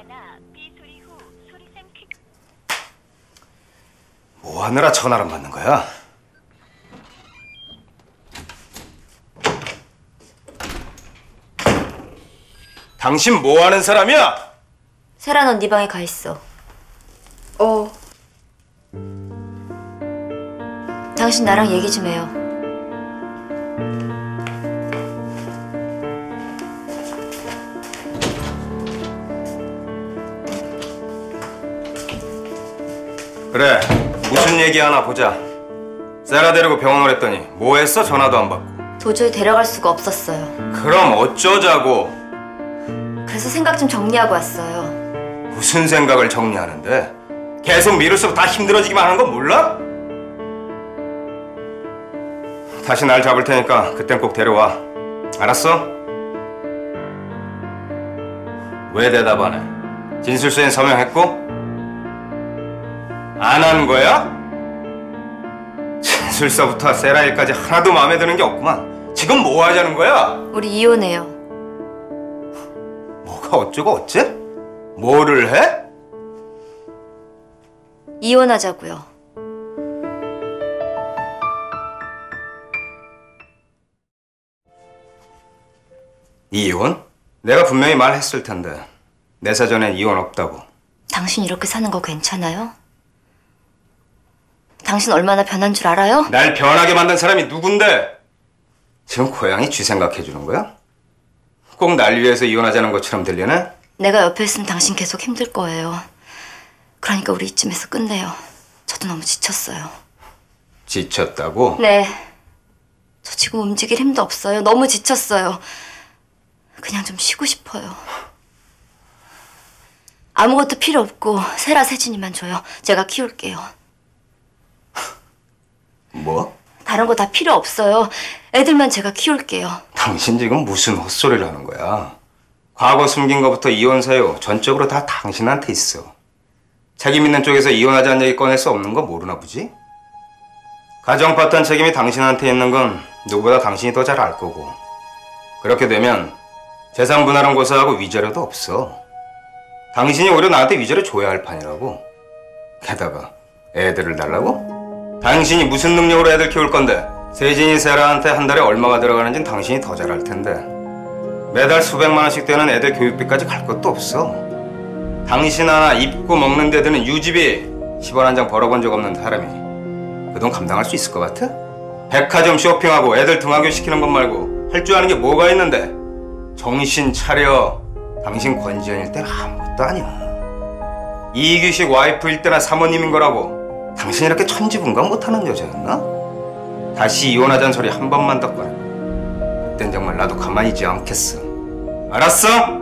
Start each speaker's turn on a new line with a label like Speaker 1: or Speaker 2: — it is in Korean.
Speaker 1: 않아 삐 소리 후 소리샘
Speaker 2: 퀴뭐 하느라 전화를 받는 거야? 당신 뭐 하는 사람이야?
Speaker 3: 세라 넌네 방에 가 있어. 어. 당신 나랑 얘기 좀 해요.
Speaker 2: 그래 무슨 얘기 하나 보자 세라 데리고 병원을 했더니 뭐 했어 전화도 안 받고
Speaker 3: 도저히 데려갈 수가 없었어요.
Speaker 2: 그럼 어쩌자고
Speaker 3: 그래서 생각 좀 정리하고 왔어요.
Speaker 2: 무슨 생각을 정리하는데 계속 미룰수록 다 힘들어지기만 하는 건 몰라? 다시 날 잡을 테니까 그땐 꼭 데려와 알았어? 왜 대답 안 해? 진술서엔 서명했고? 안 한 거야? 진술서부터 세라 일까지 하나도 마음에 드는 게 없구만 지금 뭐 하자는 거야?
Speaker 3: 우리 이혼해요.
Speaker 2: 뭐가 어쩌고 어째? 뭐를 해?
Speaker 3: 이혼하자고요.
Speaker 2: 이혼? 내가 분명히 말했을 텐데 내 사전엔 이혼 없다고
Speaker 3: 당신 이렇게 사는 거 괜찮아요? 당신 얼마나 변한 줄 알아요?
Speaker 2: 날 변하게 만든 사람이 누군데? 지금 고양이 쥐 생각해 주는 거야? 꼭 날 위해서 이혼하자는 것처럼 들리네?
Speaker 3: 내가 옆에 있으면 당신 계속 힘들 거예요. 그러니까 우리 이쯤에서 끝내요. 저도 너무 지쳤어요.
Speaker 2: 지쳤다고?
Speaker 3: 네. 저 지금 움직일 힘도 없어요. 너무 지쳤어요. 그냥 좀 쉬고 싶어요. 아무것도 필요 없고 세라 세진이만 줘요. 제가 키울게요.
Speaker 2: 뭐?
Speaker 3: 다른 거 다 필요 없어요. 애들만 제가 키울게요.
Speaker 2: 당신 지금 무슨 헛소리를 하는 거야? 과거 숨긴 것부터 이혼 사유 전적으로 다 당신한테 있어. 자기 믿는 쪽에서 이혼하자는 얘기 꺼낼 수 없는 거 모르나 보지? 가정 파탄 책임이 당신한테 있는 건 누구보다 당신이 더 잘 알 거고. 그렇게 되면 재산 분할은 고사하고 위자료도 없어. 당신이 오히려 나한테 위자료 줘야 할 판이라고. 게다가 애들을 달라고? 당신이 무슨 능력으로 애들 키울 건데? 세진이 세라한테 한 달에 얼마가 들어가는진 당신이 더 잘 알 텐데. 매달 수백만 원씩 되는 애들 교육비까지 갈 것도 없어. 당신 하나 입고 먹는 데 드는 유지비 10원 한 장 벌어본 적 없는 사람이 그 돈 감당할 수 있을 것 같아? 백화점 쇼핑하고 애들 등하교 시키는 것 말고 할 줄 아는 게 뭐가 있는데 정신 차려 당신 권지현일 땐 아무것도 아니야 이규식 와이프일 때나 사모님인 거라고 당신 이렇게 천지분간 못하는 여자였나? 다시 이혼하자는 소리 한 번만 더 꺼내 그땐 정말 나도 가만히 있지 않겠어 알았어?